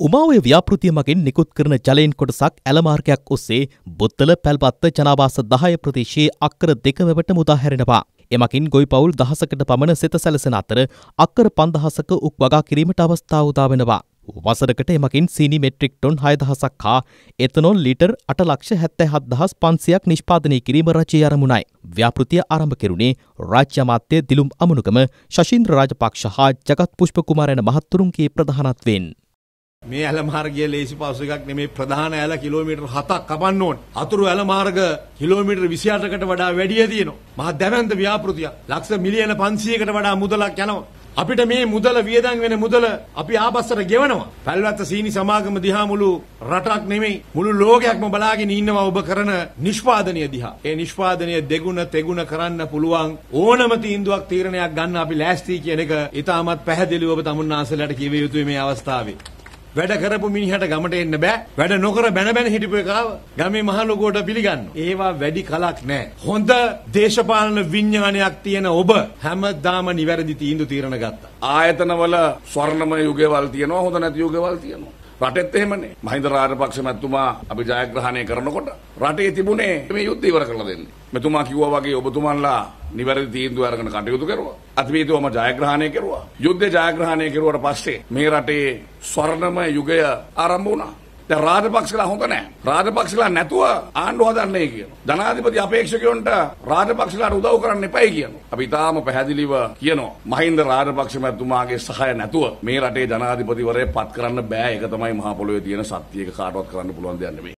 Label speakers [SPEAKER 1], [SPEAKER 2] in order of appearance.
[SPEAKER 1] උමාවය ව්‍යාපෘතිය මගින් නිකුත් කරන ජලයෙන් කොටසක් ඇලමාර්ගයක් ඔස්සේ බුත්තල පැල්පත්ත ජනාවාස දහය ප්‍රදේශයේ අක්කර දෙකවැවට මුදා හැරෙනවා. එමකින් ගොයි පවුල් දහසකට පමණ සිත සැලසෙන අතර අක්කර පන්දහසක උක් වගා කිරීමට අවස්ථාව උදාවෙනවා. වසරකට එමකින් සීනි මෙට්‍රික් ටොන් හයදහසක් හා එතනොල් ලිටර් අට ලක්ෂ හැත්තෑ හත්දහස් පන්සියක් නිෂ්පාදනය කිරීම රජය අරමුණයි. ව්‍යාපෘතිය ආරම්භ කෙරුණේ රාජ්‍ය අමාත්‍ය දිලුම් අමනුකම ශශීන්ද්‍ර රාජපක්ෂ හා ජගත් පුෂ්පකුමාර යන මහත්තුරුන්ගේ ප්‍රධානත්වෙන්.
[SPEAKER 2] මේ ඇල මාර්ගය ලේසි පහසු එකක් නෙමේ ප්‍රධාන ඇල කිලෝමීටර් 7ක් කපන්න ඕන. අතුරු ඇල මාර්ග කිලෝමීටර් 28කට වඩා වැඩිය තියෙනවා. මහා දැවැන්ත ව්‍යාපෘතියක්. ලක්ෂ මිලියන 500කට වඩා මුදලක් යනවා. අපිට මේ මුදල වියදම් වෙන මුදල අපි ආපස්සට ගෙවනවා. පැල්වත්ත සීනි සමාගම දිහා මුළු රටක් නෙමෙයි මුළු ලෝකයක්ම බලාගෙන ඉන්නවා ඔබ කරන නිෂ්පාදනය දිහා. ඒ නිෂ්පාදනය දෙගුණ තෙගුණ කරන්න පුළුවන් ඕනම තීන්දුවක් තීරණයක් ගන්න අපි ලෑස්ති කියන එක ඉතාමත් පැහැදිලිව ඔබ තමුන්නාසලට කිව යුතුයි මේ අවස්ථාවේ. වැඩ කරපු මිනිහට ගමට එන්න බෑ. වැඩ නොකර බැන බැන හිටපු එකාව ගමේ මහ ලොකුවට පිළිගන්න. ඒවා වැඩි කලක් නෑ. හොඳ දේශපාලන විඥානයක් තියෙන ඔබ හැමදාම නිවැරදි තීන්දුව తీරන ගත්තා.
[SPEAKER 3] ආයතනවල ස්වර්ණමය යුගයවල් තියෙනවා හොඳ නැති යුගයවල් තියෙනවා. රටෙත් එහෙමනේ. මහින්ද රාජපක්ෂ මැතිතුමා අපි ජයග්‍රහණය කරනකොට රටේ තිබුණේ මේ යුද්ධ ඉවර කරලා දෙන්න. මෙතුමා කිව්වා වගේ ඔබතුමන්ලා නිවැරදි තීන්දුව අරගෙන කටයුතු කරුවා. අතිවේදීවම ජයග්‍රහණය කෙරුවා. යුද්ධය ජයග්‍රහණය කෙරුවට පස්සේ මේ රටේ ස්වර්ණමය යුගය ආරම්භ වුණා. දැන් රාජපක්ෂලා හොඳ නැහැ. රාජපක්ෂලා නැතුව ආණ්ඩුව හදන්නේ කියනවා. ජනාධිපති අපේක්ෂකයන්ට රාජපක්ෂලාට උදව් කරන්න එපයි කියනවා. අපි තාම පැහැදිලිව කියනවා. මහින්ද රාජපක්ෂ මැතිතුමාගේ සහාය නැතුව මේ රටේ ජනාධිපතිවරයෙක් පත් කරන්න බෑ. ඒක තමයි මහා පොළොවේ තියෙන සත්‍ය. ඒක කාටවත් කරන්න පුළුවන් දෙයක් නෙමෙයි.